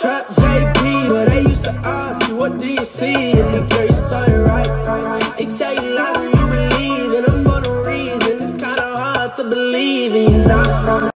trap JB, but they used to ask you, what do you see? And girl, you saw it right. They tell you lies you believe in them for no reason. It's kinda hard to believe in you now.